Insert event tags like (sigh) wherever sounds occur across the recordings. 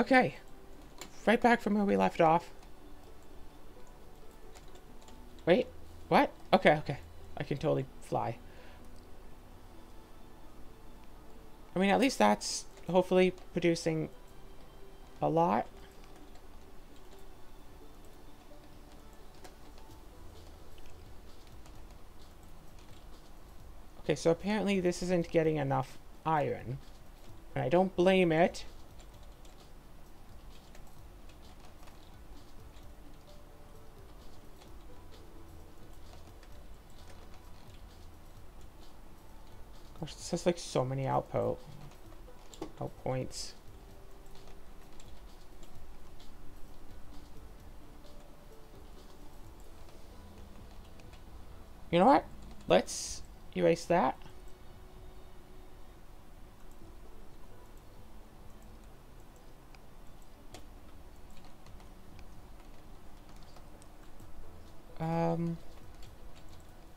Okay. Right back from where we left off. Wait, what? Okay, okay. I can totally fly. I mean, at least that's hopefully producing a lot. Okay, so apparently this isn't getting enough iron. And I don't blame it. Gosh, this has like so many output out points. You know what? Let's erase that. Um,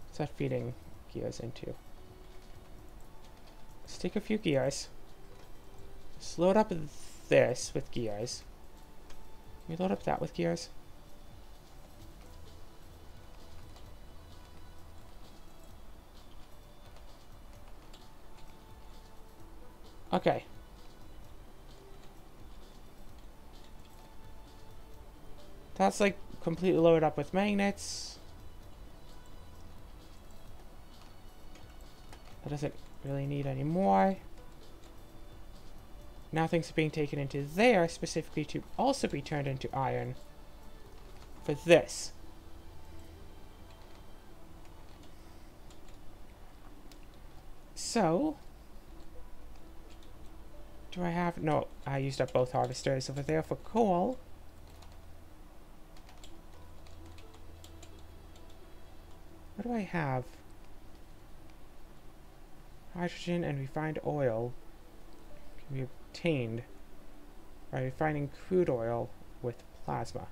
what's that feeding gears into? Take a few gears. Let's load up this with gears. Can we load up that with gears? Okay. That's like completely loaded up with magnets. That doesn't really need any more. Now things are being taken into there specifically to also be turned into iron for this. So, do I have... No, I used up both harvesters over there for coal. What do I have? Hydrogen and refined oil can be obtained by refining crude oil with plasma.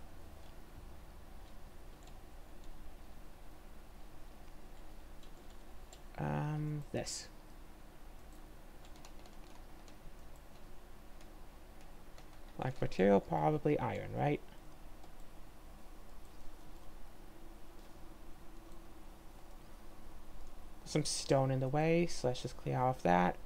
Um, this. Like material, probably iron, right? Some stone in the way, so let's just clear off that.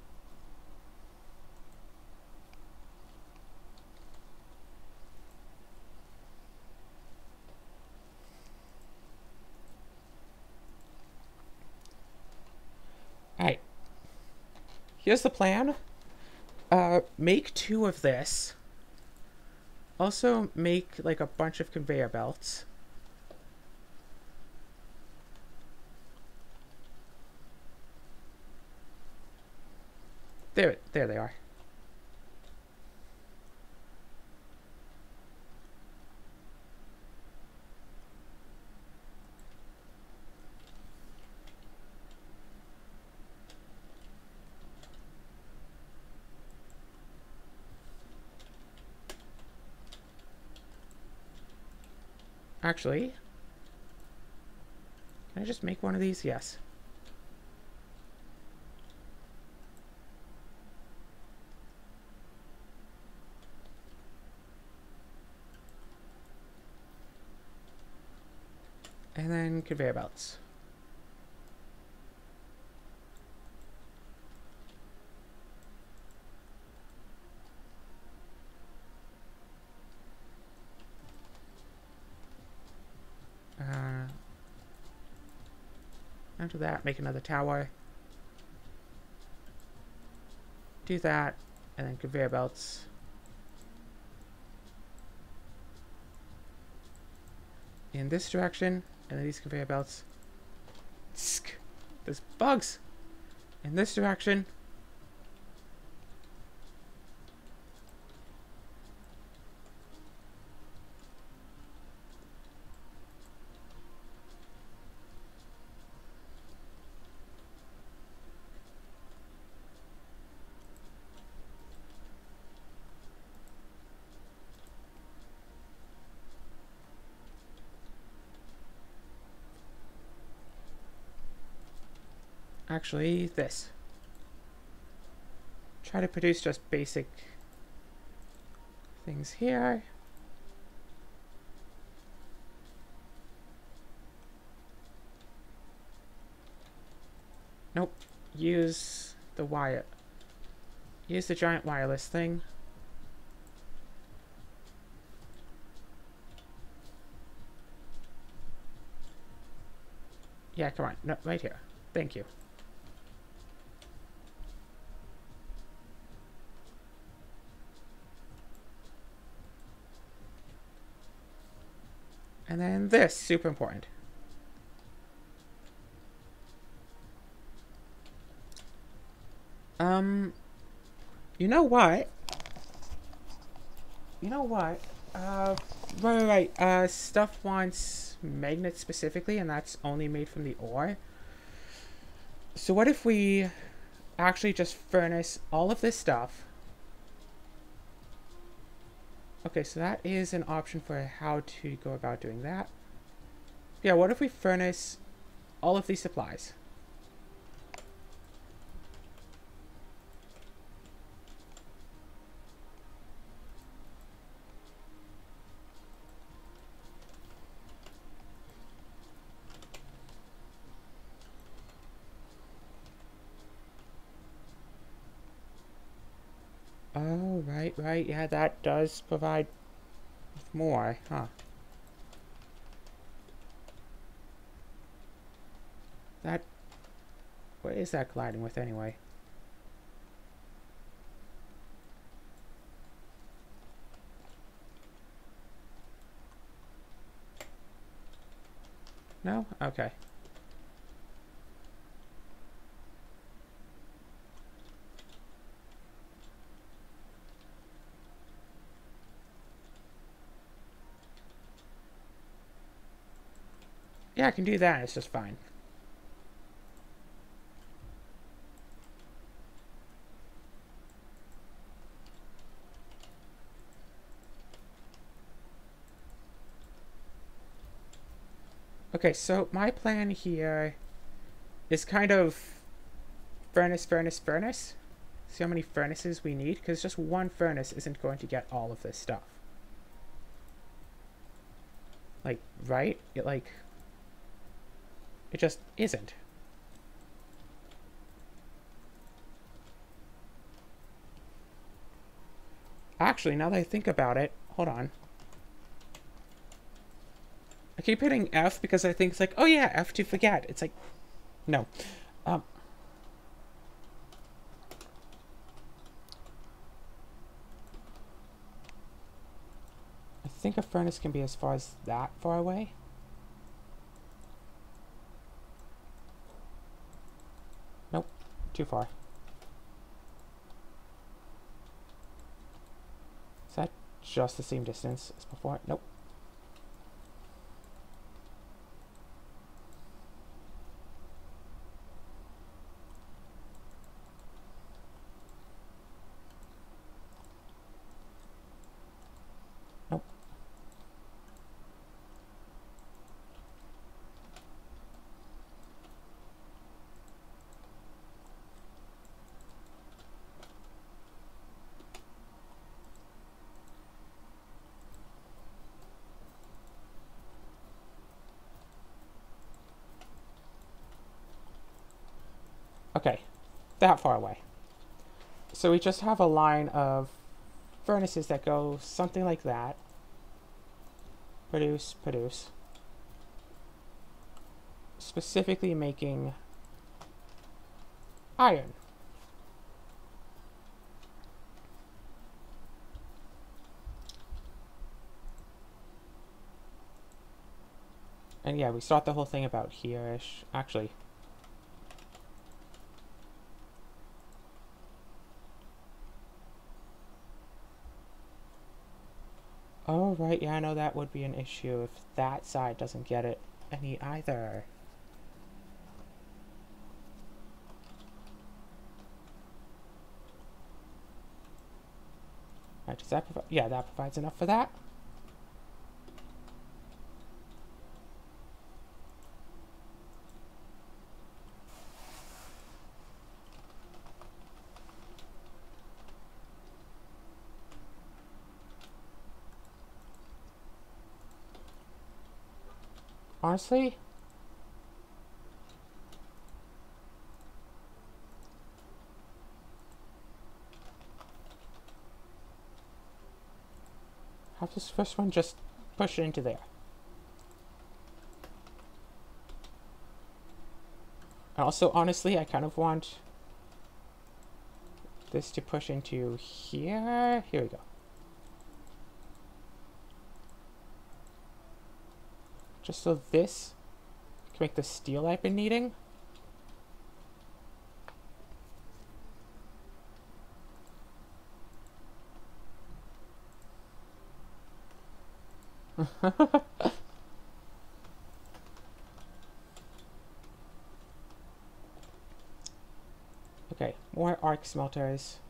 Alright. Here's the plan. Uh, make two of this. Also make like a bunch of conveyor belts. There, there they are. Actually, can I just make one of these? Yes. And then conveyor belts. Uh, after that, make another tower. Do that, and then conveyor belts. In this direction, and these conveyor belts. There's bugs! In this direction. Actually, this. Try to produce just basic things here. Nope. Use the wire. Use the giant wireless thing. Yeah, come on. No, right here. Thank you. And then this, super important. Um, you know what? You know what? Uh, right, right, right. Uh, stuff wants magnets specifically, and that's only made from the ore. So what if we actually just furnace all of this stuff? Okay, so that is an option for how to go about doing that. Yeah, what if we furnace all of these supplies? Oh, right. Yeah, that does provide more, huh? That... What is that colliding with anyway? No? Okay. Yeah, I can do that. It's just fine. Okay, so my plan here is kind of furnace, furnace, furnace. See how many furnaces we need? Because just one furnace isn't going to get all of this stuff. Like, right? It, like, it just isn't. Actually, now that I think about it, hold on. I keep hitting F because I think it's like, oh yeah, F to forget. It's like, no. Um, I think a furnace can be as far as that far away. Too far. Is that just the same distance as before? Nope. Okay, that far away. So we just have a line of furnaces that go something like that. Produce, produce. Specifically making iron. And yeah, we start the whole thing about here-ish. Actually, Oh, right, yeah, I know that would be an issue if that side doesn't get it any either. Right, does that provide, yeah, that provides enough for that. Honestly, have this first one just push it into there. Also, honestly, I kind of want this to push into here. Here we go. Just so this can make the steel I've been needing. (laughs) okay, more arc smelters.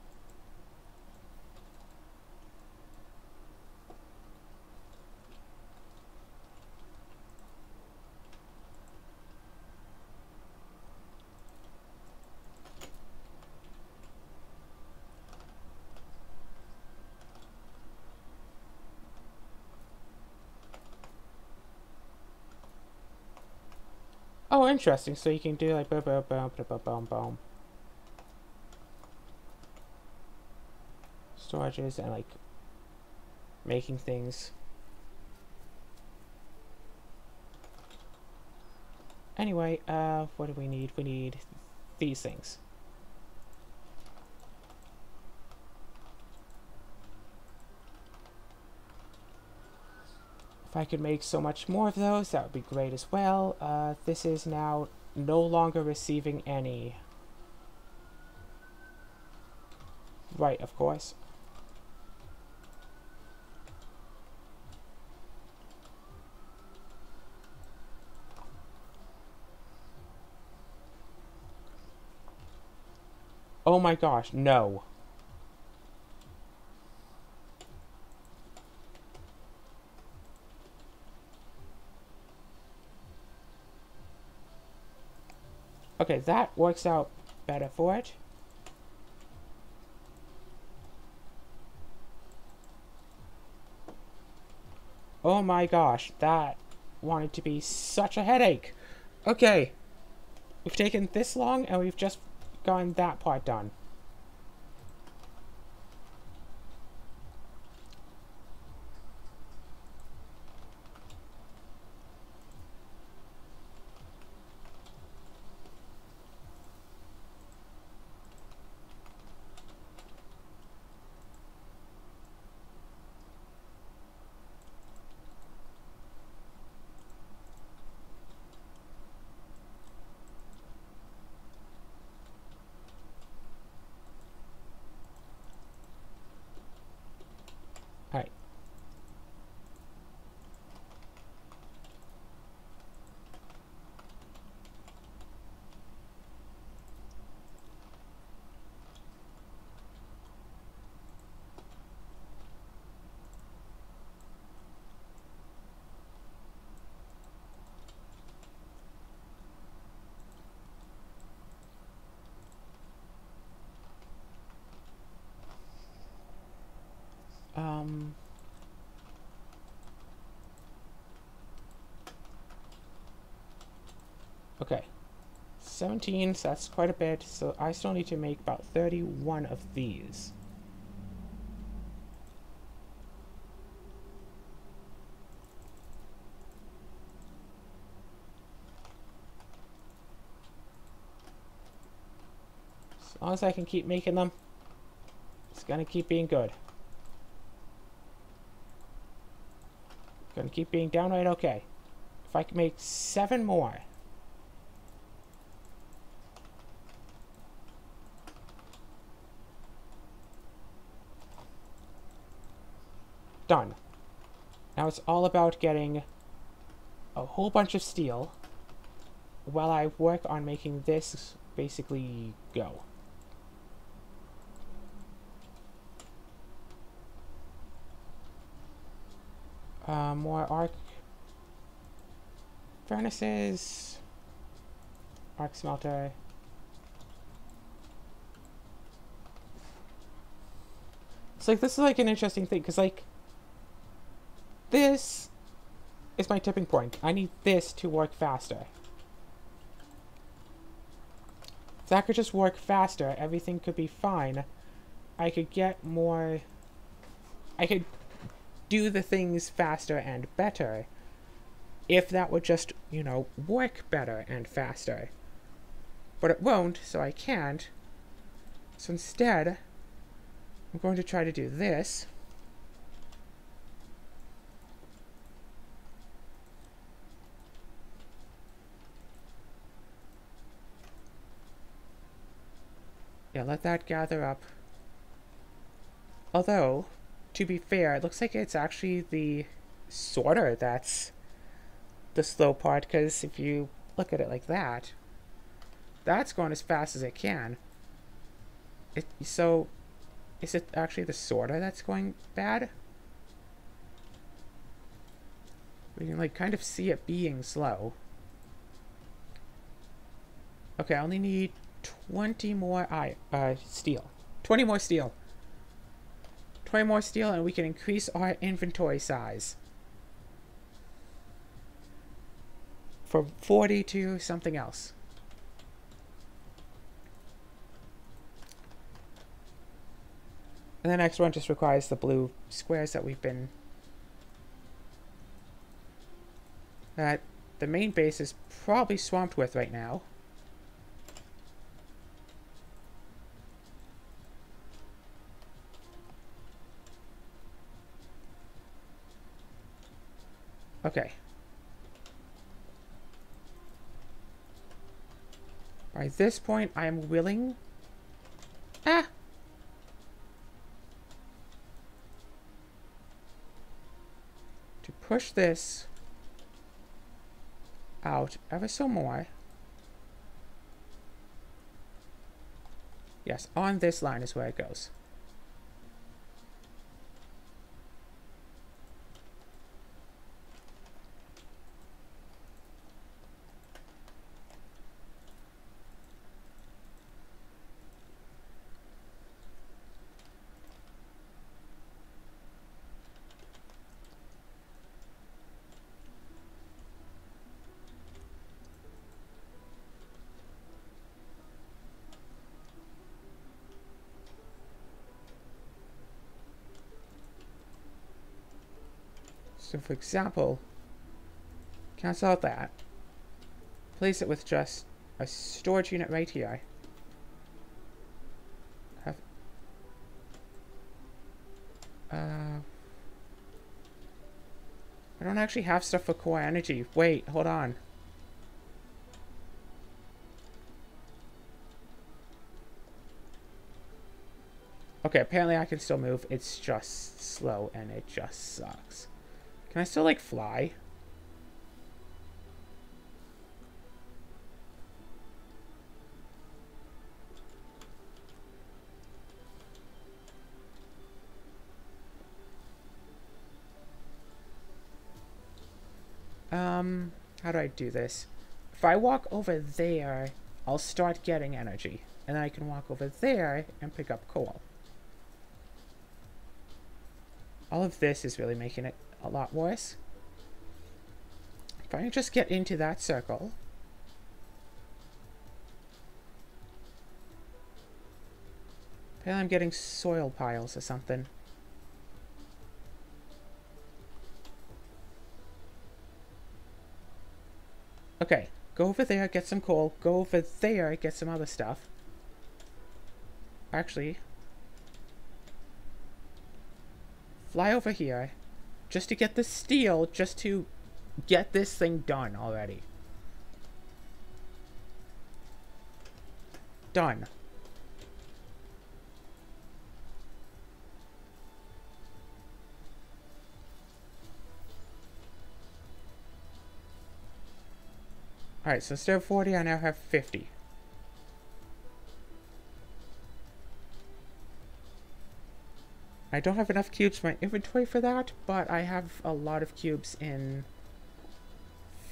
Interesting. So you can do like boom, boom, boom, boom, boom, boom. Storages and like making things. Anyway, uh, what do we need? We need these things. If I could make so much more of those, that would be great as well. Uh, this is now no longer receiving any. Right, of course. Oh my gosh, no. Okay, that works out better for it. Oh my gosh, that wanted to be such a headache. Okay, we've taken this long and we've just gotten that part done. Alright. Um... Okay. 17, so that's quite a bit. So I still need to make about 31 of these. As long as I can keep making them, it's gonna keep being good. Gonna keep being downright okay. If I can make seven more. Done. Now it's all about getting a whole bunch of steel while I work on making this basically go. Uh, more arc furnaces, arc smelter. It's like, this is like an interesting thing, because like, this is my tipping point. I need this to work faster. If that could just work faster, everything could be fine. I could get more... I could do the things faster and better if that would just, you know, work better and faster. But it won't, so I can't. So instead, I'm going to try to do this. Yeah, let that gather up. Although, to be fair, it looks like it's actually the sorter that's the slow part, because if you look at it like that, that's going as fast as it can. It, so, is it actually the sorter that's going bad? We can, like, kind of see it being slow. Okay, I only need 20 more I uh, steel. 20 more steel. 20 more steel and we can increase our inventory size. From 40 to something else. And the next one just requires the blue squares that we've been... That the main base is probably swamped with right now. Okay. By this point, I am willing... Ah! To push this out ever so more. Yes, on this line is where it goes. For example, cancel out that. Place it with just a storage unit right here. Have, uh, I don't actually have stuff for core energy. Wait, hold on. Okay, apparently I can still move. It's just slow and it just sucks. Can I still, like, fly? Um, how do I do this? If I walk over there, I'll start getting energy. And I can walk over there and pick up coal. All of this is really making it a lot worse. If I just get into that circle. Apparently I'm getting soil piles or something. Okay, go over there, get some coal. Go over there, get some other stuff. Actually, fly over here just to get the steel, just to get this thing done already. Done. Alright, so instead of 40, I now have 50. I don't have enough cubes in my inventory for that, but I have a lot of cubes in...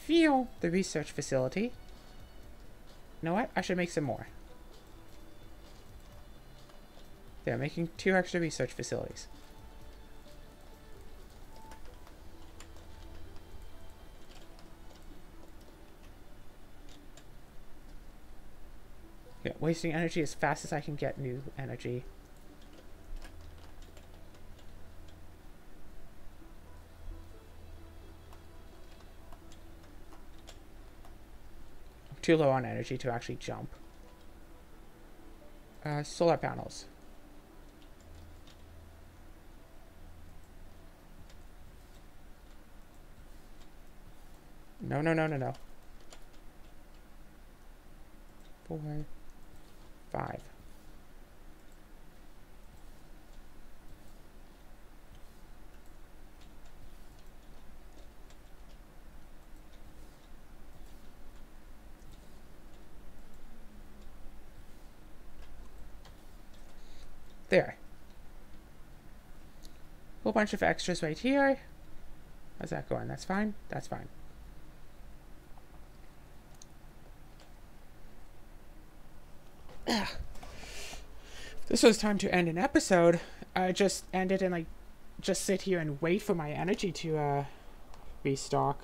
Feel the research facility. You know what? I should make some more. They're making two extra research facilities. Yeah, wasting energy as fast as I can get new energy. Too low on energy to actually jump. Uh, solar panels. No, no, no, no, no. Four, five. There. Whole bunch of extras right here. How's that going? That's fine? That's fine. this was time to end an episode, I just ended and like just sit here and wait for my energy to uh restock.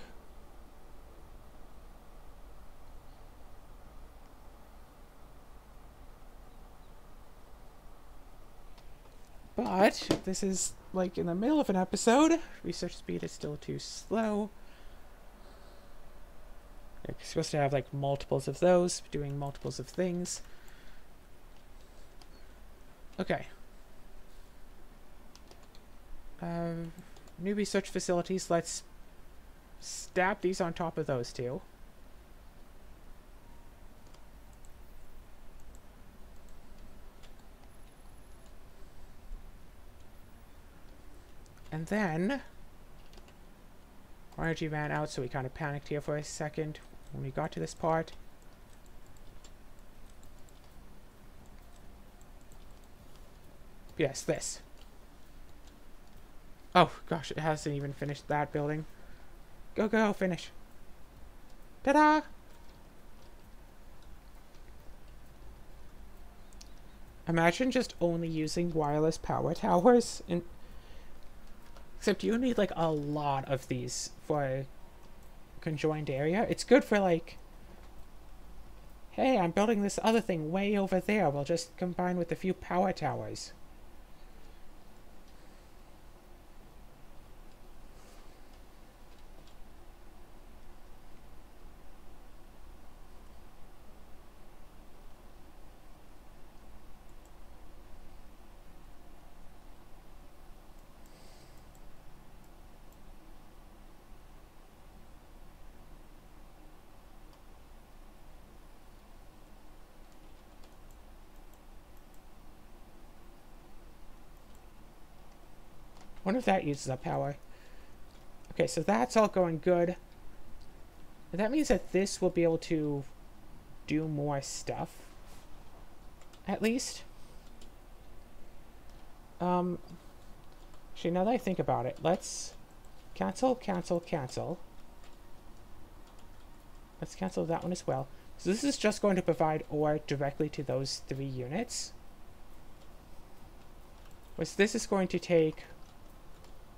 But this is like in the middle of an episode. Research speed is still too slow. You're supposed to have like multiples of those, doing multiples of things. Okay. Uh, new research facilities. Let's stab these on top of those two. Then, our energy ran out, so we kind of panicked here for a second when we got to this part. Yes, this. Oh, gosh, it hasn't even finished that building. Go, go, finish. Ta-da! Imagine just only using wireless power towers. In Except you need, like, a lot of these for a conjoined area. It's good for, like... Hey, I'm building this other thing way over there. We'll just combine with a few power towers. If that uses up power. Okay, so that's all going good. that means that this will be able to do more stuff. At least. Um, actually, now that I think about it, let's cancel, cancel, cancel. Let's cancel that one as well. So this is just going to provide ore directly to those three units. Whereas this is going to take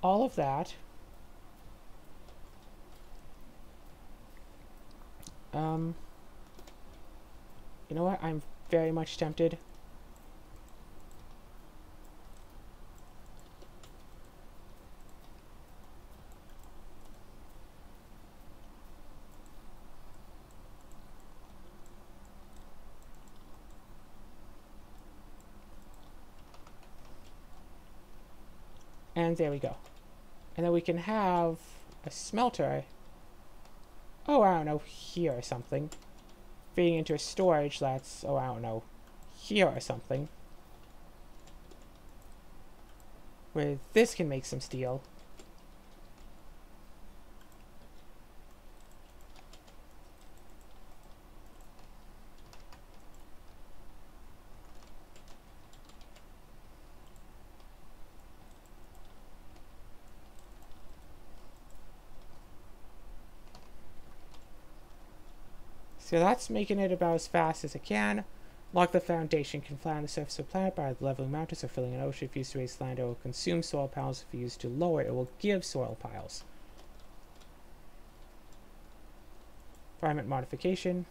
all of that. Um, you know what? I'm very much tempted. And there we go. And then we can have a smelter. Oh, I don't know, here or something. Feeding into a storage that's, oh, I don't know, here or something. Where this can make some steel. So that's making it about as fast as it can. Like the foundation can flatten the surface of a planet by leveling mountains or filling an ocean. If used to raise land, it will consume soil piles. If used to lower, it will give soil piles. Environment modification.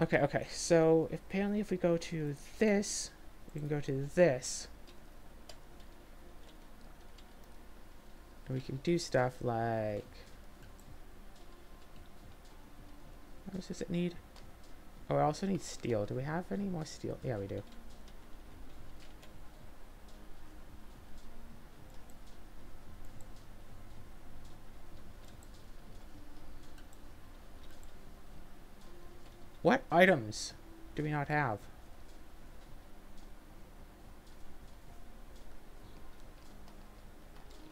Okay, okay. So apparently if we go to this, we can go to this. And we can do stuff like... What does it need? Oh, I also need steel. Do we have any more steel? Yeah, we do. What items do we not have?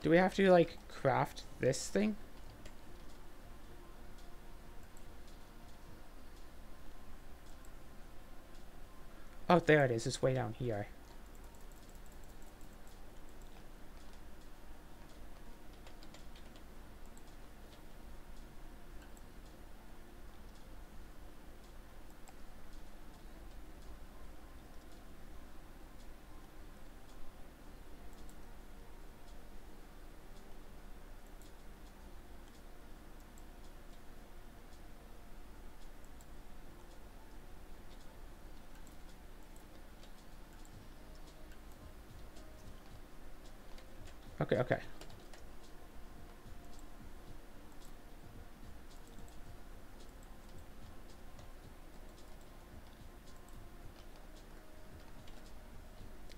Do we have to, like, craft this thing? Oh, there it is. It's way down here. Okay, okay.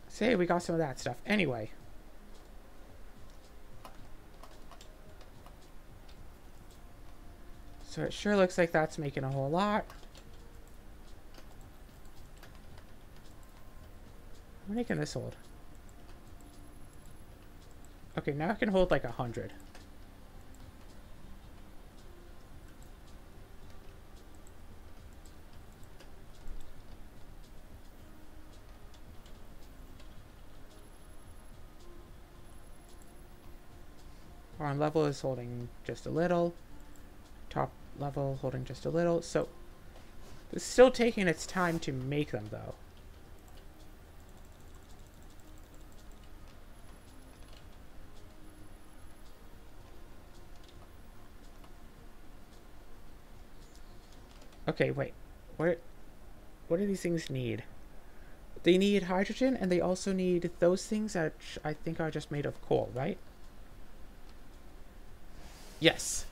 Say, we got some of that stuff. Anyway. So it sure looks like that's making a whole lot. I'm making this hold. Okay, now I can hold like a hundred. Bottom level is holding just a little. Top level holding just a little. So, it's still taking its time to make them though. Okay, wait. What what do these things need? They need hydrogen and they also need those things that I think are just made of coal, right? Yes.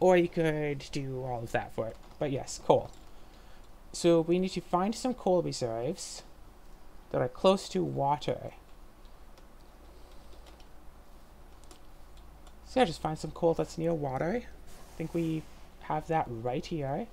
Or you could do all of that for it. But yes, coal. So we need to find some coal reserves that are close to water. So yeah, just find some coal that's near water. I think we have that right here.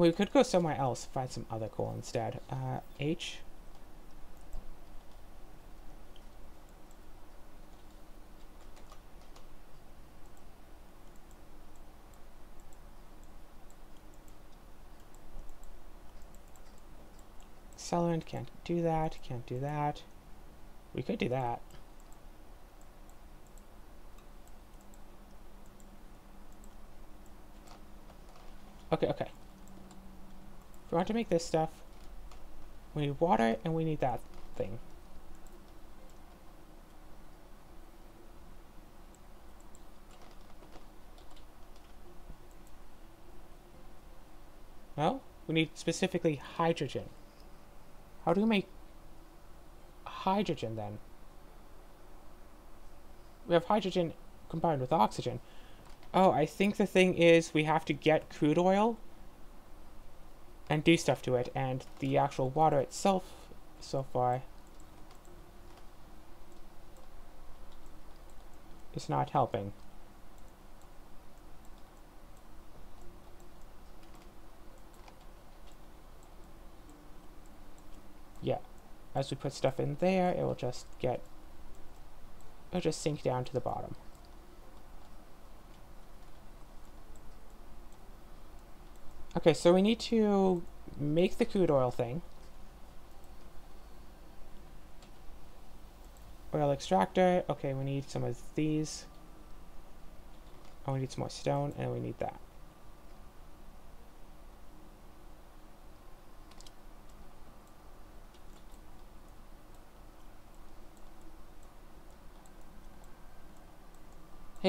We could go somewhere else, find some other coal instead. Uh, H. Accelerant, can't do that, can't do that. We could do that. Okay, okay. We want to make this stuff, we need water and we need that thing. Well, we need specifically hydrogen. How do we make hydrogen then? We have hydrogen combined with oxygen. Oh, I think the thing is we have to get crude oil and do stuff to it, and the actual water itself, so far, is not helping. Yeah, as we put stuff in there, it will just get, it'll just sink down to the bottom. Okay, so we need to make the crude oil thing. Oil extractor. Okay, we need some of these. Oh, we need some more stone, and we need that.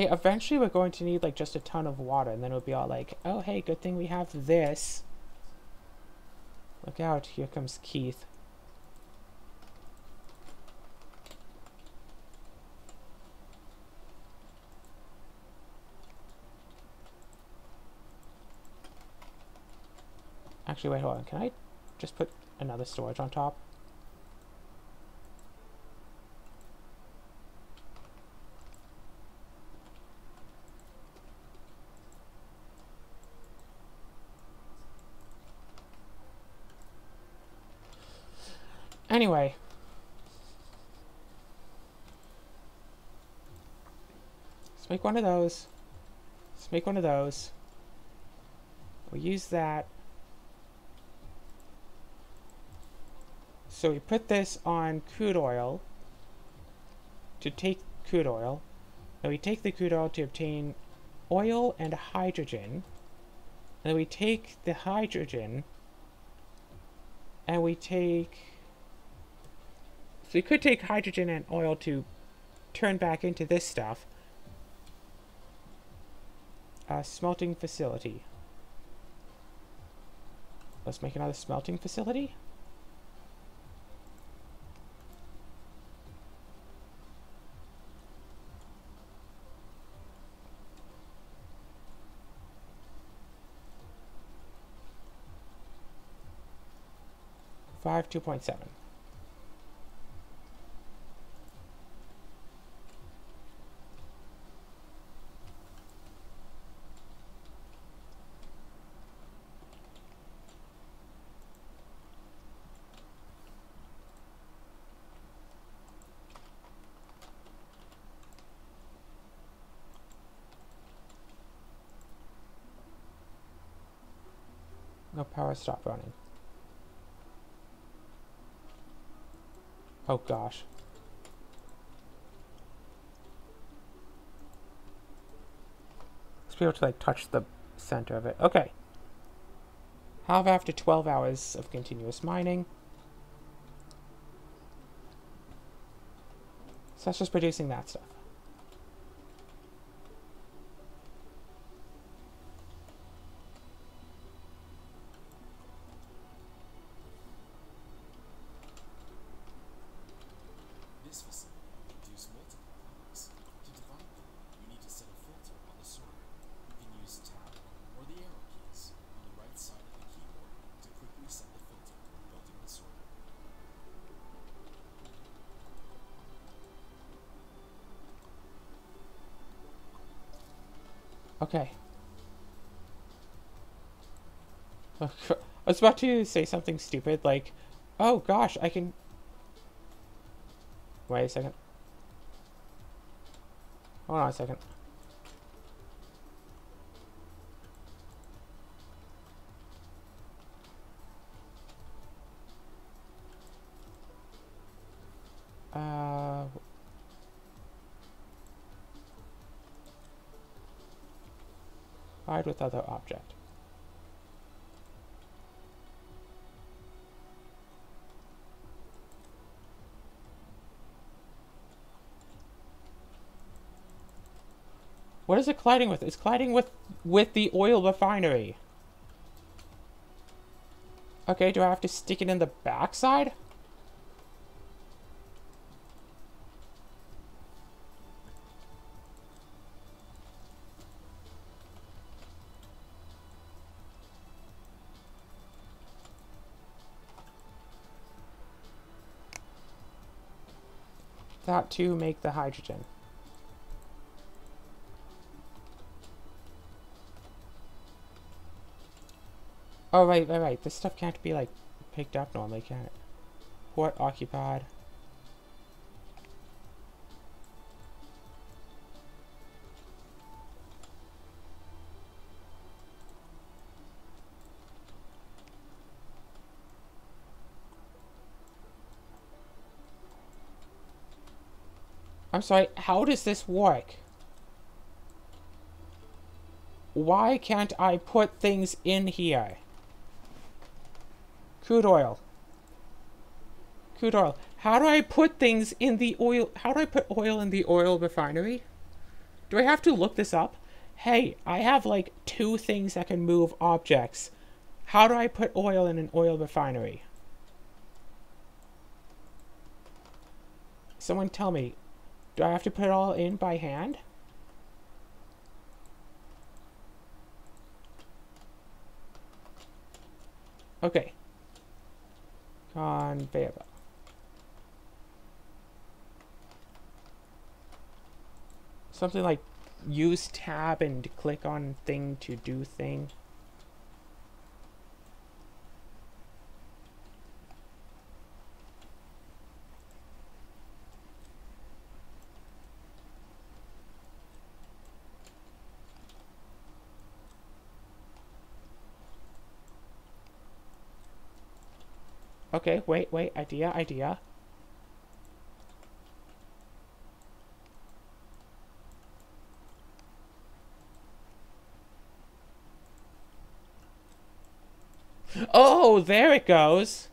Hey, eventually we're going to need like just a ton of water, and then it'll be all like, oh hey, good thing we have this. Look out, here comes Keith. Actually, wait, hold on. Can I just put another storage on top? Anyway. Let's make one of those. Let's make one of those. We'll use that. So we put this on crude oil to take crude oil. Now we take the crude oil to obtain oil and hydrogen. And then we take the hydrogen and we take so we could take hydrogen and oil to turn back into this stuff. A smelting facility. Let's make another smelting facility. Five two point seven. No power stop running. Oh gosh. Let's be able to like touch the center of it. Okay. Have after 12 hours of continuous mining. So that's just producing that stuff. About to say something stupid, like, oh gosh, I can... Wait a second. Hold on a second. Uh... Hide with other object. What is it colliding with? It's colliding with with the oil refinery. Okay, do I have to stick it in the backside? That to make the hydrogen. Oh, right, right, right. This stuff can't be, like, picked up normally, can it? Port occupied. I'm sorry, how does this work? Why can't I put things in here? Crude oil. Crude oil. How do I put things in the oil? How do I put oil in the oil refinery? Do I have to look this up? Hey, I have like two things that can move objects. How do I put oil in an oil refinery? Someone tell me, do I have to put it all in by hand? Okay. Conveyor belt. Something like use tab and click on thing to do thing. Okay, wait, wait, idea, idea. Oh, there it goes.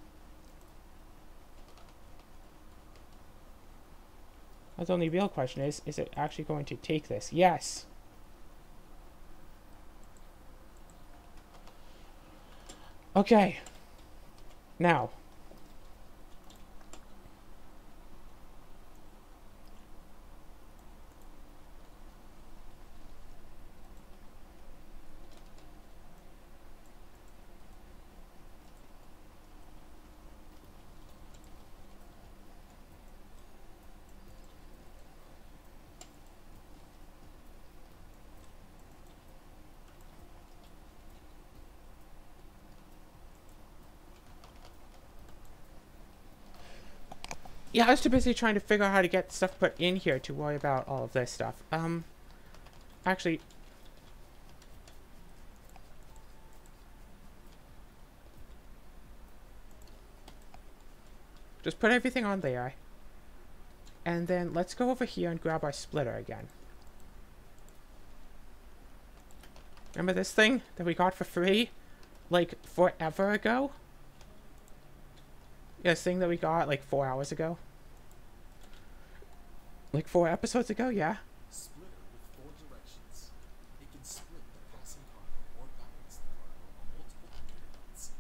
The only real question is, is it actually going to take this? Yes. Okay. Now. Yeah, I was too busy trying to figure out how to get stuff put in here to worry about all of this stuff. Um, actually, just put everything on there. And then let's go over here and grab our splitter again. Remember this thing that we got for free? Like, forever ago? This thing that we got like four hours ago. Like four episodes ago, yeah. Splitter with four directions. It can split the passing cargo or balance the cargo on multiple conveyor belts.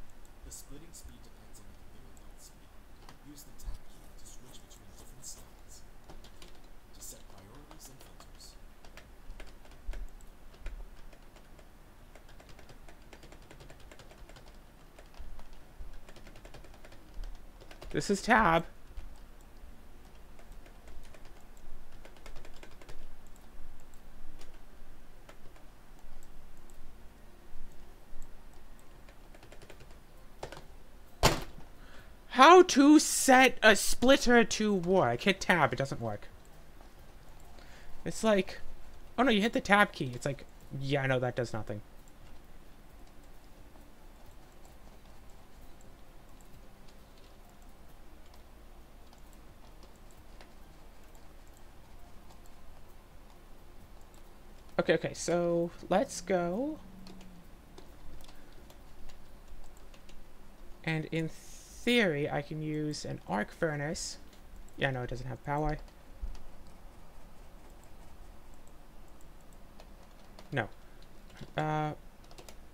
The splitting speed depends on the conveyor belt speed. Use the tab key to switch between different styles. To set priorities and filters. This is tab. How to set a splitter to war, work. Hit tab, it doesn't work. It's like, oh no, you hit the tab key. It's like, yeah, I know that does nothing. Okay, okay, so let's go. And in theory, I can use an arc furnace. Yeah, no, it doesn't have power. No. Uh,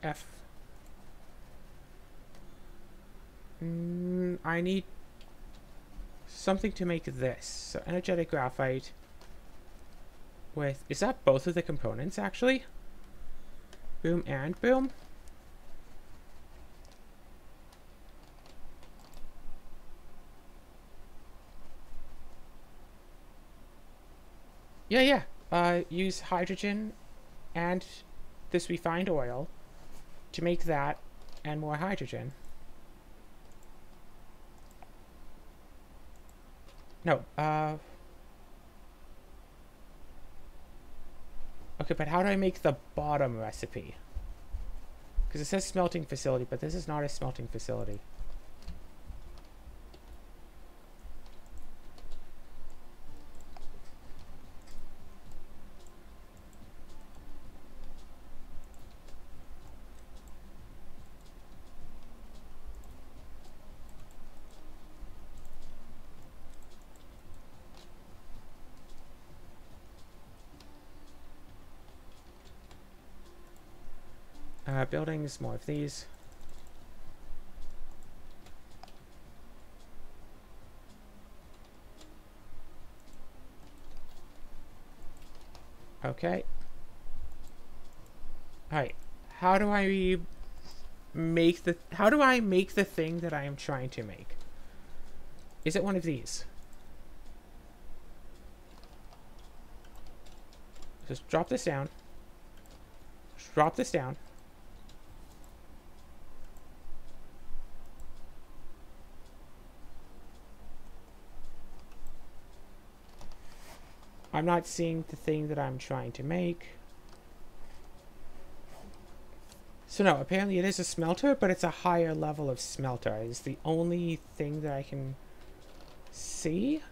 F. Mm, I need something to make this. So energetic graphite with, is that both of the components actually? Boom and boom? Yeah, yeah. Uh, use hydrogen and this refined oil to make that and more hydrogen. No, uh... Okay, but how do I make the bottom recipe? Because it says smelting facility, but this is not a smelting facility. Uh, buildings, more of these. Okay. Alright. How do I make the... How do I make the thing that I am trying to make? Is it one of these? Just drop this down. Just drop this down. I'm not seeing the thing that I'm trying to make. So no, apparently it is a smelter, but it's a higher level of smelter. It's the only thing that I can see.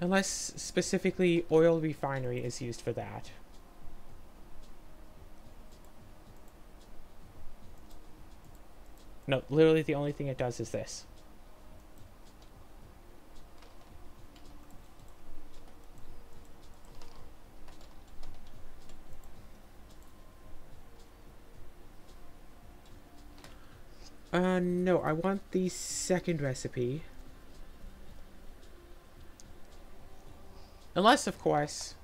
Unless specifically oil refinery is used for that. No, literally the only thing it does is this. Uh, no, I want the second recipe. Unless, of course...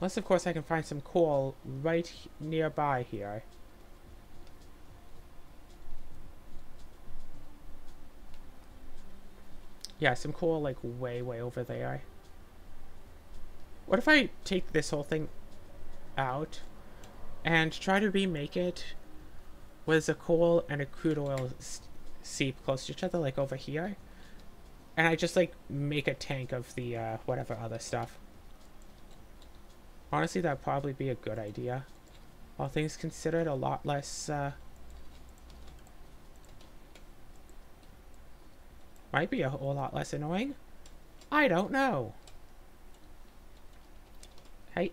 Unless, of course, I can find some coal right nearby here. Yeah, some coal, like, way, way over there. What if I take this whole thing out? And try to remake it with a coal and a crude oil seep close to each other, like over here. And I just like make a tank of the uh, whatever other stuff. Honestly, that'd probably be a good idea. All things considered, a lot less. Uh, might be a whole lot less annoying. I don't know. Hey.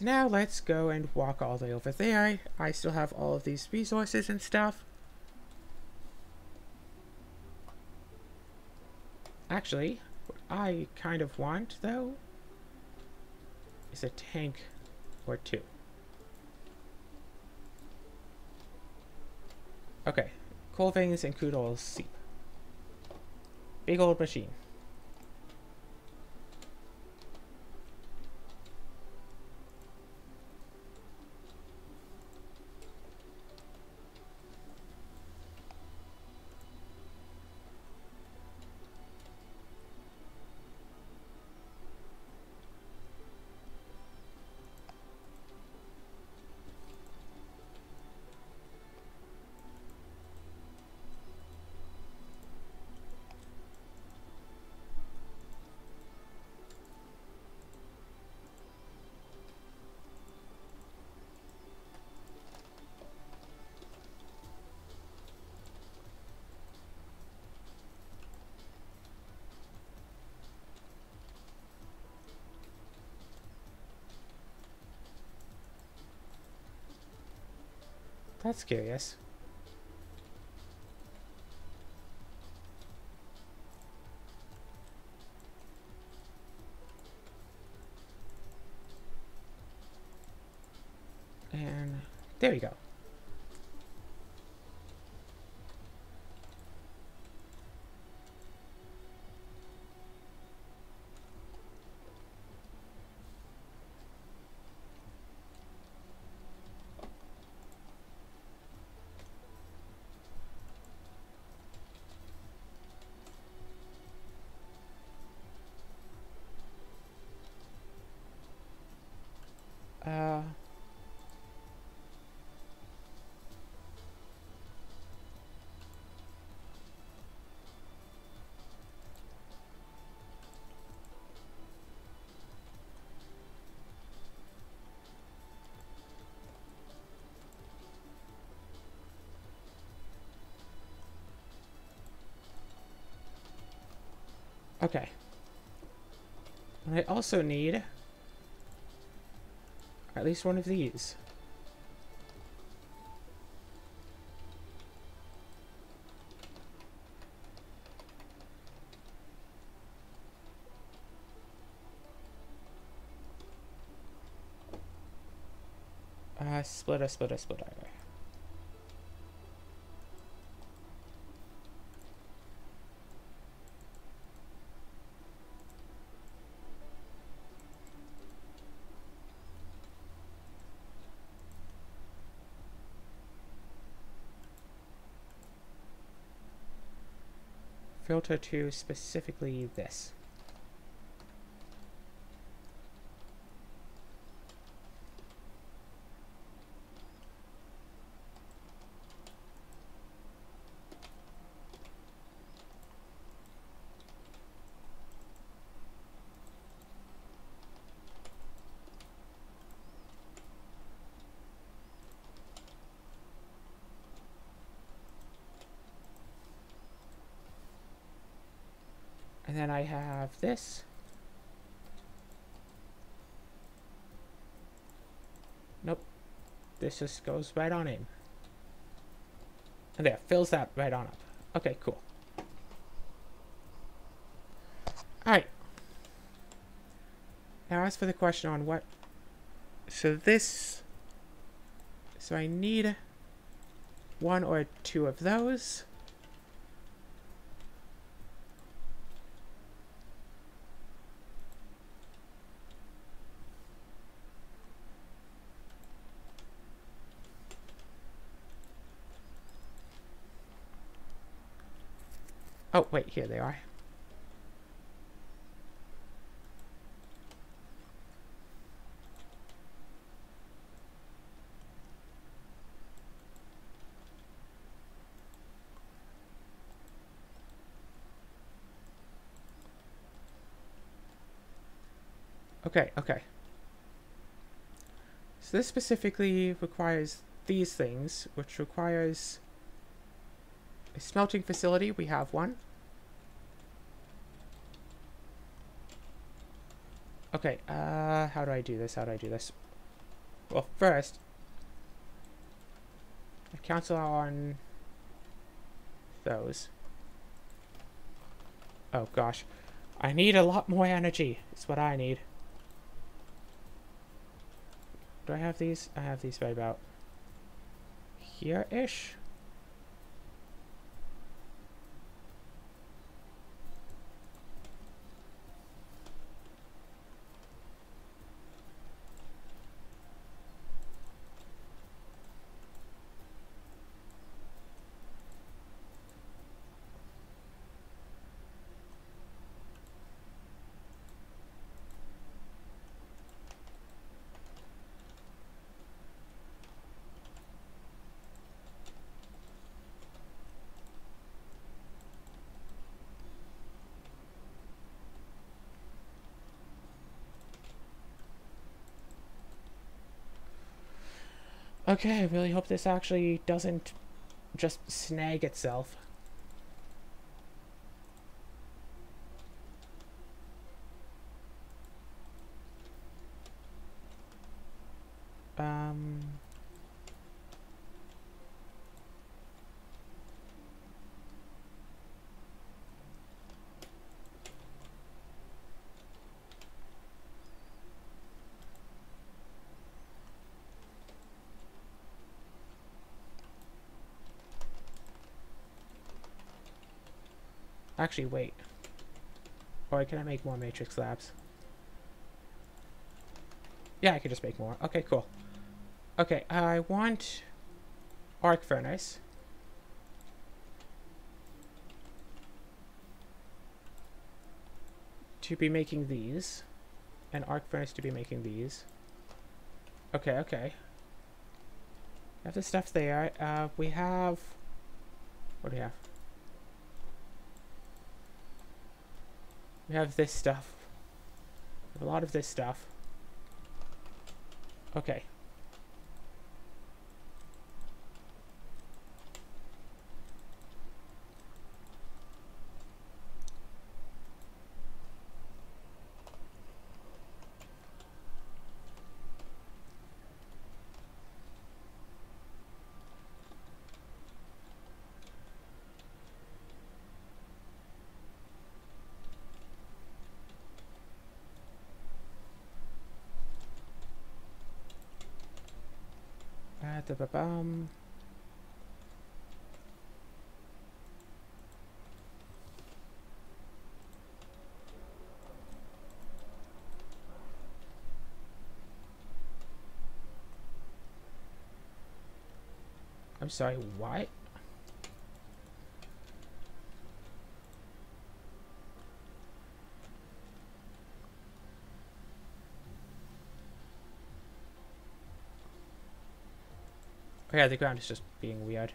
So now let's go and walk all the way over there. I still have all of these resources and stuff. Actually, what I kind of want, though, is a tank or two. Okay, coal veins and crude oil seep. Big old machine. That's curious. And there we go. Okay. And I also need at least one of these. Uh, splitter, splitter, splitter. Filter to specifically this. And then I have this. Nope. This just goes right on in. And there, fills that right on up. Okay, cool. Alright. Now as for the question on what... So this... So I need one or two of those. Oh, wait, here they are. Okay, okay. So this specifically requires these things, which requires a smelting facility. We have one. Okay, uh, how do I do this? How do I do this? Well, first, I cancel on those. Oh gosh, I need a lot more energy. It's what I need. Do I have these? I have these right about here-ish. Okay, I really hope this actually doesn't just snag itself. Actually, wait. Or can I make more matrix labs? Yeah, I can just make more. Okay, cool. Okay, I want arc furnace. To be making these. And arc furnace to be making these. Okay, okay. We have the stuff there. Uh, we have... What do we have? We have this stuff. We have a lot of this stuff. Okay. Uh, da ba bum. I'm sorry, what? Yeah, the ground is just being weird.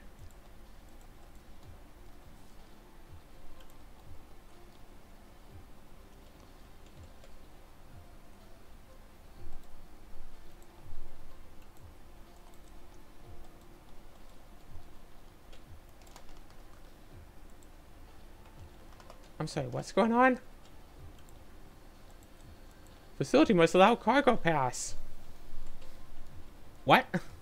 I'm sorry, what's going on? Facility must allow cargo pass. What? (laughs)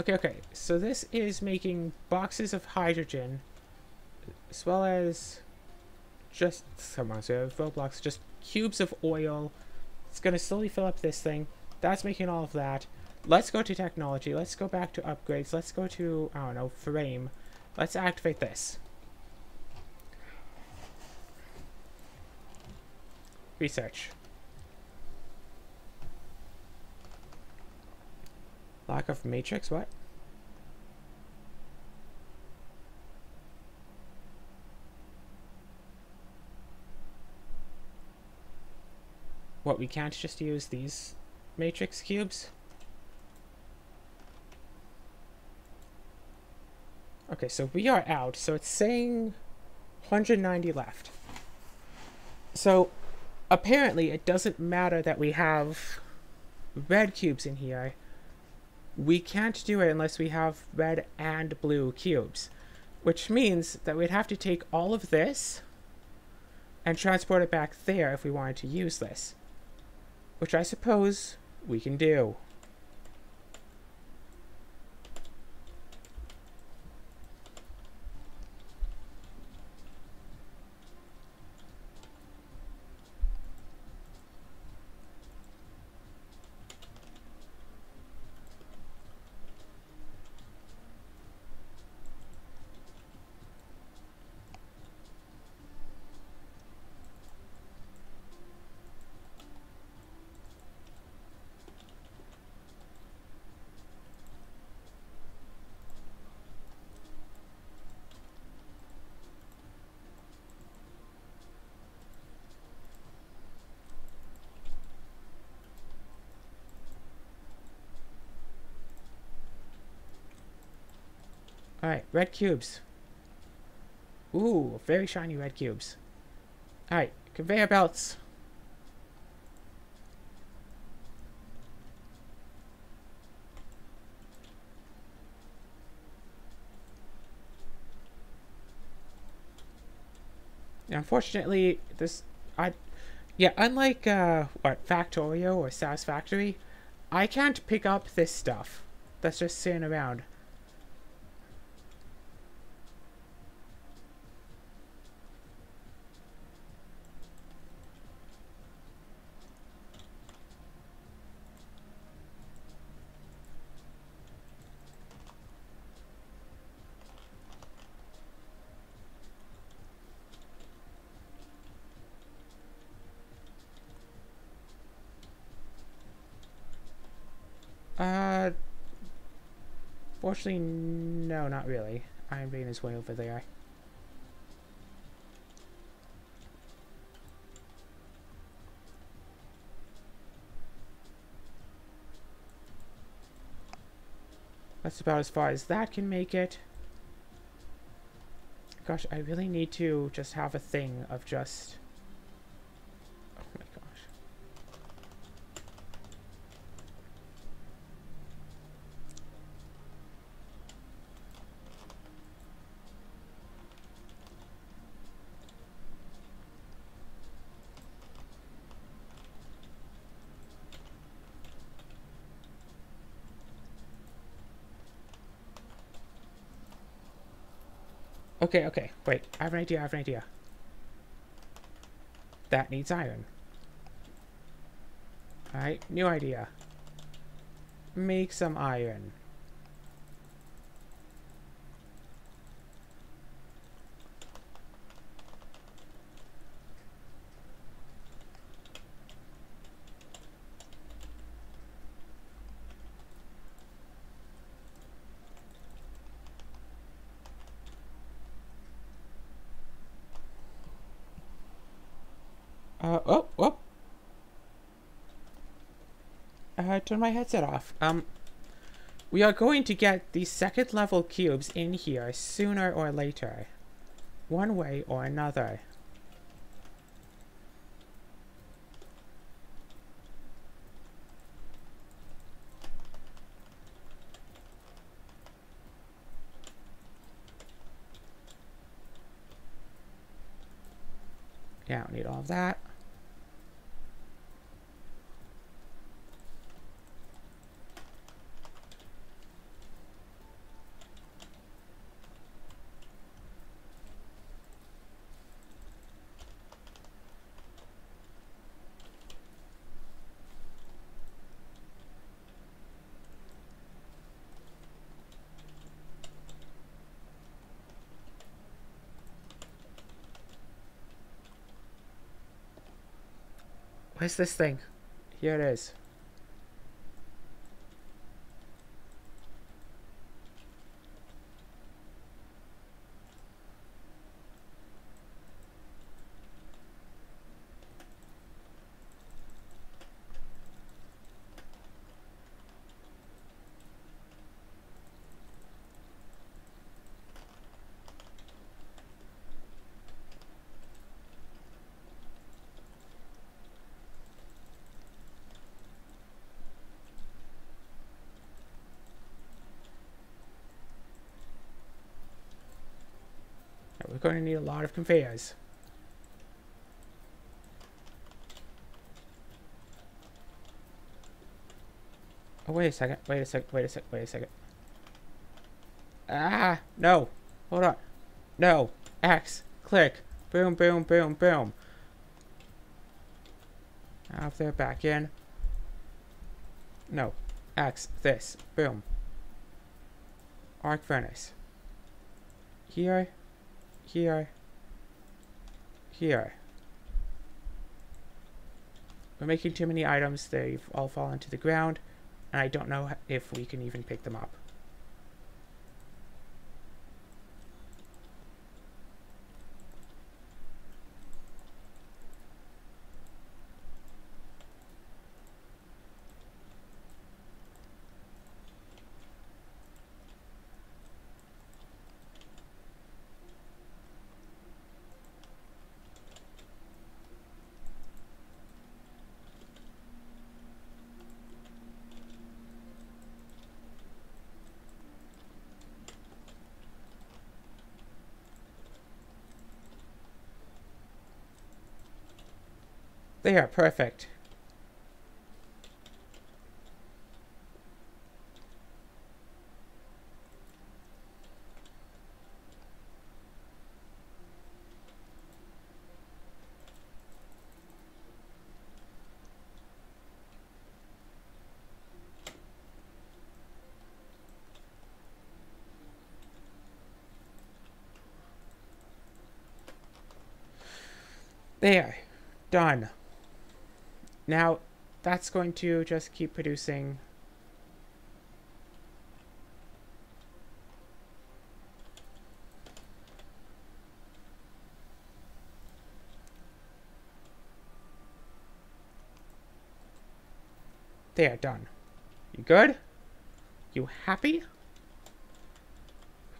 Okay, okay. So this is making boxes of hydrogen, as well as just come on, so roadblocks, just cubes of oil. It's gonna slowly fill up this thing. That's making all of that. Let's go to technology. Let's go back to upgrades. Let's go to I don't know frame. Let's activate this. Research. Lack of matrix, what? What, we can't just use these matrix cubes? Okay, so we are out. So it's saying 190 left. So apparently it doesn't matter that we have red cubes in here we can't do it unless we have red and blue cubes, which means that we'd have to take all of this and transport it back there if we wanted to use this, which I suppose we can do. Alright, red cubes. Ooh, very shiny red cubes. Alright, conveyor belts. Unfortunately, this I yeah, unlike uh what Factorio or Satisfactory, I can't pick up this stuff that's just sitting around. Uh, fortunately, no, not really. Iron Vein is way over there. That's about as far as that can make it. Gosh, I really need to just have a thing of just... Oh my gosh. Okay, okay, wait. I have an idea, I have an idea. That needs iron. Alright, new idea. make some iron. Uh, oh, oh. Turn my headset off. Um, we are going to get the second level cubes in here sooner or later. One way or another. Yeah, I don't need all of that. Where's this thing? Here it is. We're going to need a lot of conveyors. Oh, wait a second. Wait a second. Wait a second. Wait a second. Ah! No! Hold on. No! X. Click. Boom, boom, boom, boom. Out there, back in. No. X. This. Boom. Arc furnace. Here here, here. We're making too many items, they've all fallen to the ground, and I don't know if we can even pick them up. There, perfect. There. Done. Now, that's going to just keep producing There, done. You good? You happy?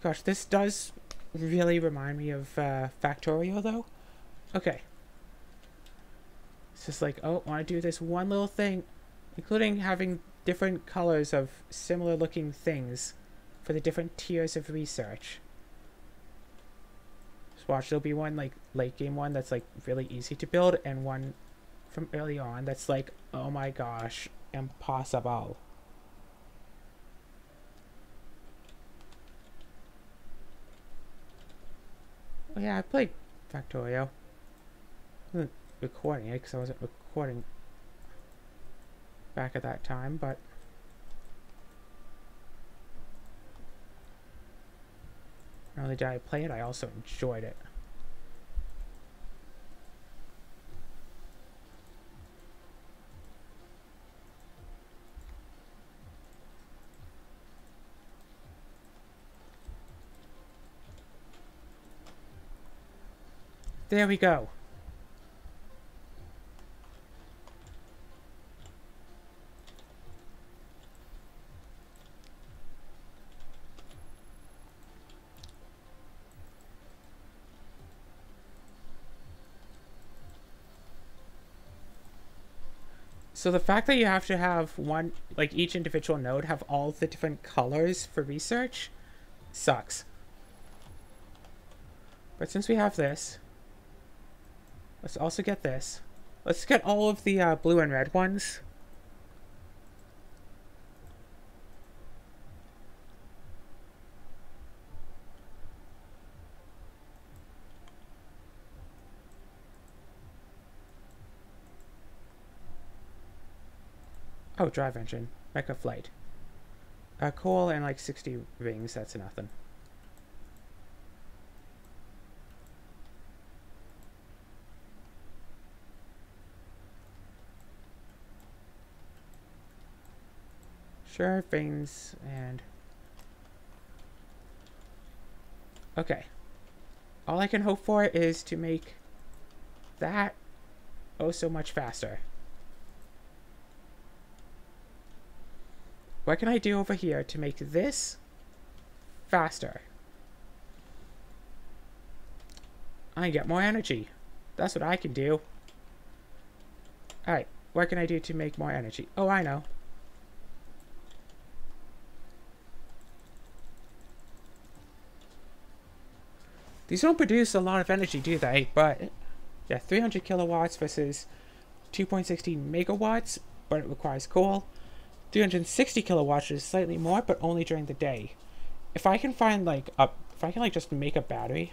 Gosh, this does really remind me of uh, Factorio, though. Okay. It's just like, oh, I want to do this one little thing, including having different colors of similar looking things for the different tiers of research. Just watch, there'll be one like late game one that's like really easy to build, and one from early on that's like, oh my gosh, impossible. Oh yeah, I played Factorio hmm recording it because I wasn't recording back at that time, but not only did I play it, I also enjoyed it. There we go. So the fact that you have to have one, like each individual node have all the different colors for research sucks. But since we have this, let's also get this. Let's get all of the uh, blue and red ones. Oh, drive engine. Mecha flight. A coal and like 60 rings, that's nothing. Sure, rings and... Okay. All I can hope for is to make that oh so much faster. What can I do over here to make this faster? I get more energy. That's what I can do. Alright, what can I do to make more energy? Oh, I know. These don't produce a lot of energy, do they? But, yeah, 300 kilowatts versus 2.16 megawatts, but it requires coal. 360 kilowatts is slightly more, but only during the day. If I can find, like, a... If I can, like, just make a battery...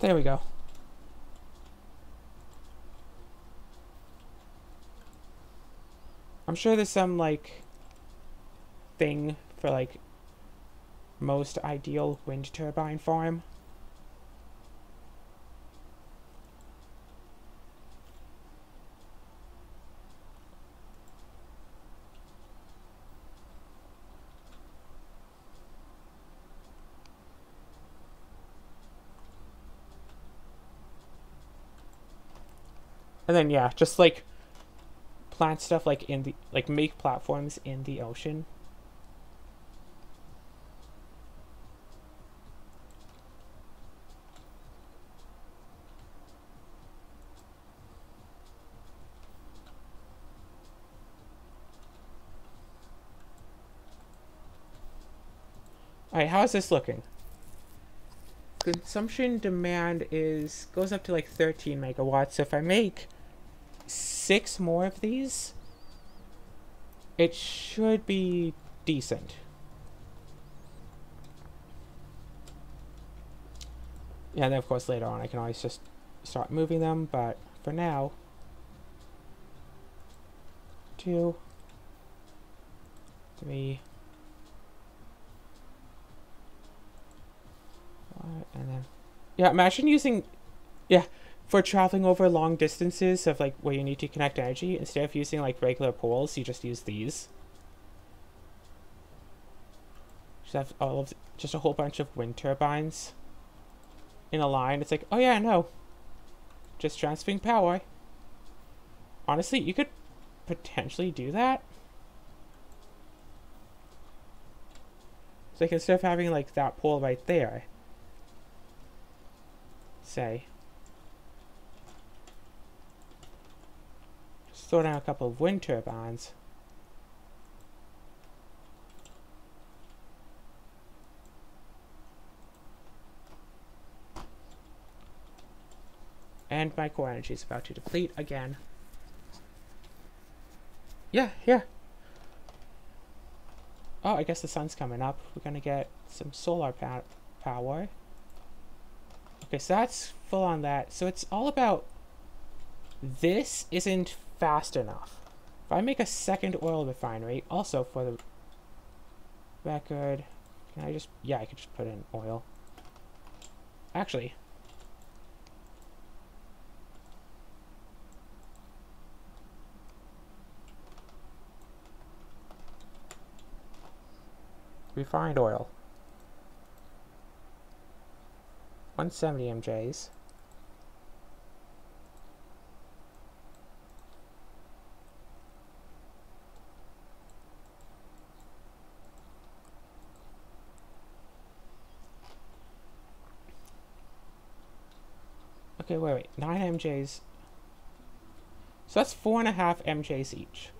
There we go. I'm sure there's some, like, thing for, like, most ideal wind turbine farm. And then yeah, just like plant stuff like in the like make platforms in the ocean how's this looking? Consumption demand is goes up to like 13 megawatts. So if I make six more of these, it should be decent. Yeah, and then of course later on I can always just start moving them, but for now, two, three, and then yeah imagine using yeah for traveling over long distances of like where you need to connect energy instead of using like regular poles you just use these. Just have all of just a whole bunch of wind turbines in a line. It's like oh yeah no. Just transferring power. Honestly you could potentially do that. So like instead of having like that pole right there say. Just throw down a couple of wind turbines. And my core energy is about to deplete again. Yeah, yeah. Oh, I guess the sun's coming up. We're gonna get some solar power. Okay, so that's full on that. So it's all about this isn't fast enough. If I make a second oil refinery, also for the record, can I just, yeah, I could just put in oil. Actually, refined oil. 170 MJs. Okay, wait, wait. 9 MJs. So that's 4.5 MJs each.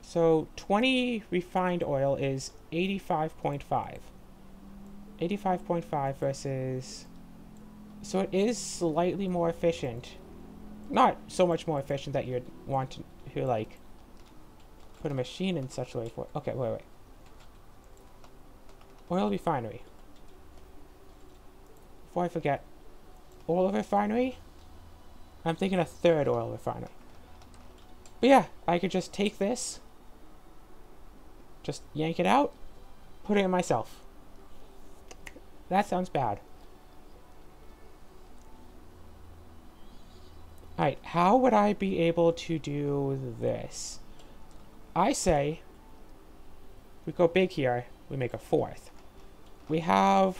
So 20 refined oil is 85.5. 85.5 versus... So it is slightly more efficient. Not so much more efficient that you'd want to, like, put a machine in such a way for... Okay, wait, wait. Oil refinery. Before I forget, oil refinery? I'm thinking a third oil refinery. But yeah, I could just take this just yank it out, put it in myself. That sounds bad. Alright, how would I be able to do this? I say, we go big here, we make a fourth. We have...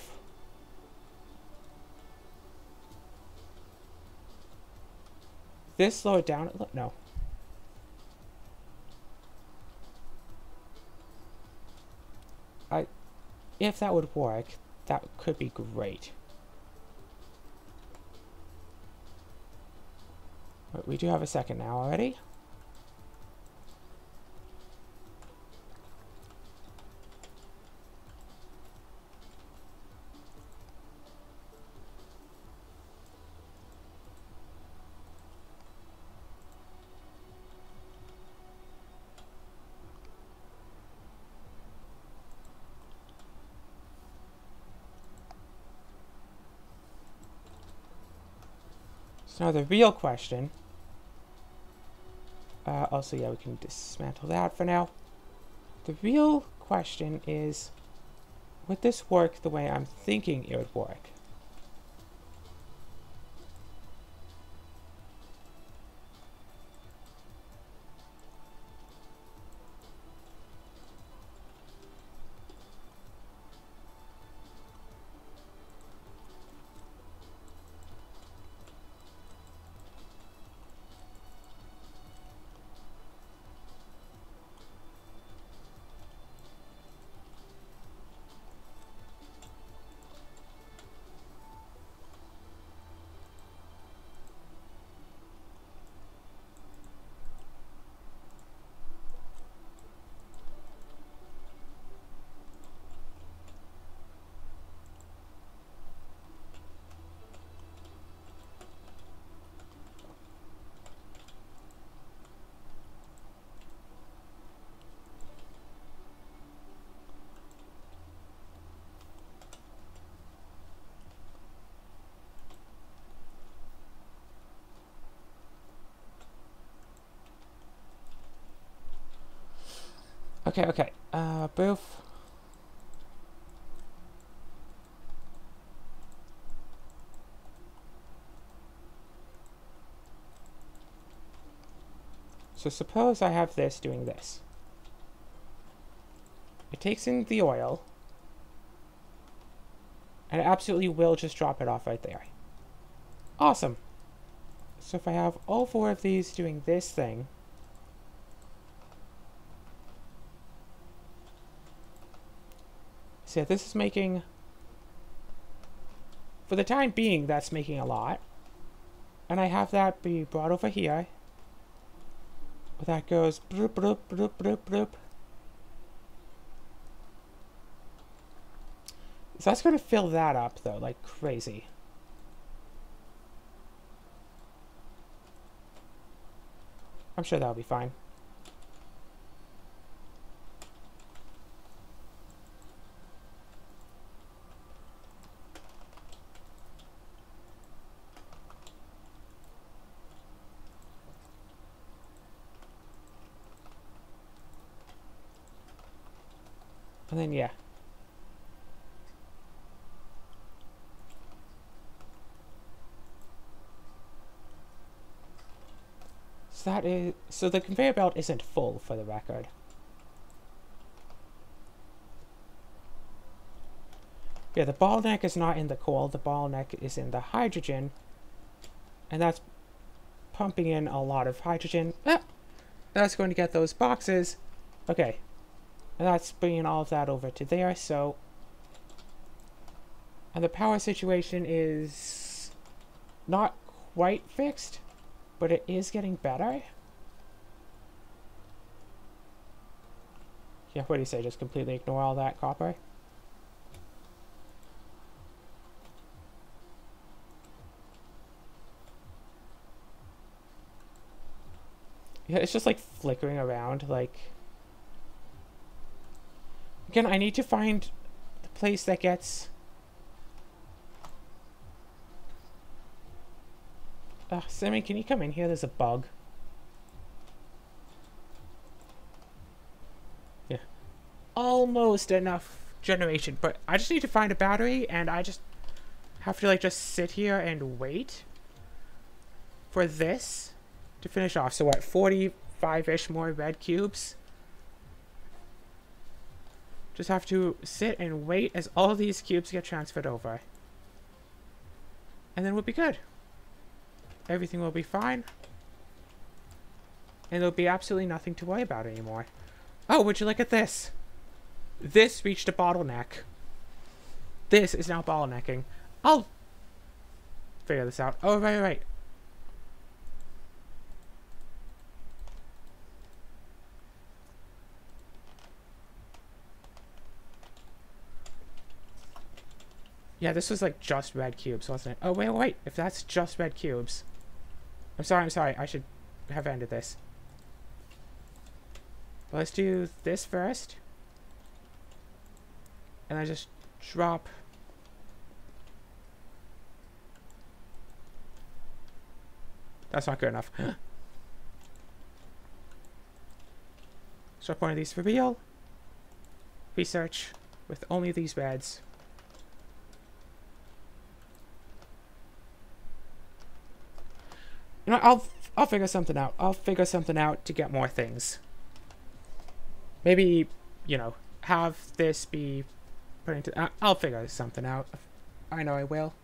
This slow it down? No, I, if that would work, that could be great. But we do have a second now already. Now the real question. Uh, also, yeah, we can dismantle that for now. The real question is, would this work the way I'm thinking it would work? Okay, okay. Uh. So suppose I have this doing this. It takes in the oil, and it absolutely will just drop it off right there. Awesome. So if I have all four of these doing this thing, So this is making, for the time being, that's making a lot. And I have that be brought over here. That goes bloop, bloop, bloop, bloop, bloop. So that's going to fill that up, though, like crazy. I'm sure that'll be fine. Then, yeah. So that is... So the conveyor belt isn't full, for the record. Yeah, the bottleneck is not in the coal. The bottleneck is in the hydrogen. And that's pumping in a lot of hydrogen. Ah, that's going to get those boxes. Okay. And that's bringing all of that over to there, so... And the power situation is not quite fixed, but it is getting better. Yeah, what do you say? Just completely ignore all that copper? Yeah, it's just like flickering around, like... Again, I need to find the place that gets... Uh, Sammy, can you come in here? There's a bug. Yeah. Almost enough generation, but I just need to find a battery, and I just have to, like, just sit here and wait for this to finish off. So what, 45-ish more red cubes? Just have to sit and wait as all these cubes get transferred over. And then we'll be good. Everything will be fine. And there'll be absolutely nothing to worry about anymore. Oh, would you look at this? This reached a bottleneck. This is now bottlenecking. I'll figure this out. Oh, right, right. Yeah, this was like just red cubes, wasn't it? Oh, wait, wait. If that's just red cubes. I'm sorry, I'm sorry. I should have ended this. But let's do this first. And I just drop... That's not good enough. (gasps) Drop one of these for real. Research with only these reds. You know, I'll I'll figure something out. I'll figure something out to get more things. Maybe, you know, have this be put into. I'll figure something out. I know I will.